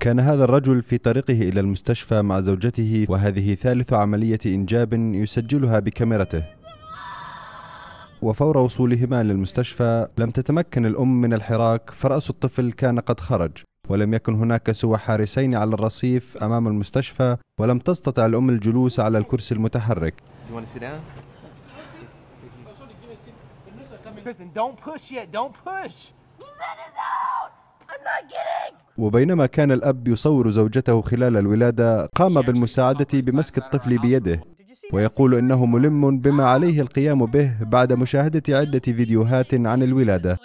كان هذا الرجل في طريقه إلى المستشفى مع زوجته وهذه ثالث عملية إنجاب يسجلها بكاميرته وفور وصولهما للمستشفى لم تتمكن الأم من الحراك فرأس الطفل كان قد خرج ولم يكن هناك سوى حارسين على الرصيف أمام المستشفى ولم تستطع الأم الجلوس على الكرسي المتحرك? Kristen, don't push yet. Don't push. وبينما كان الأب يصور زوجته خلال الولادة قام بالمساعدة بمسك الطفل بيده ويقول إنه ملم بما عليه القيام به بعد مشاهدة عدة فيديوهات عن الولادة.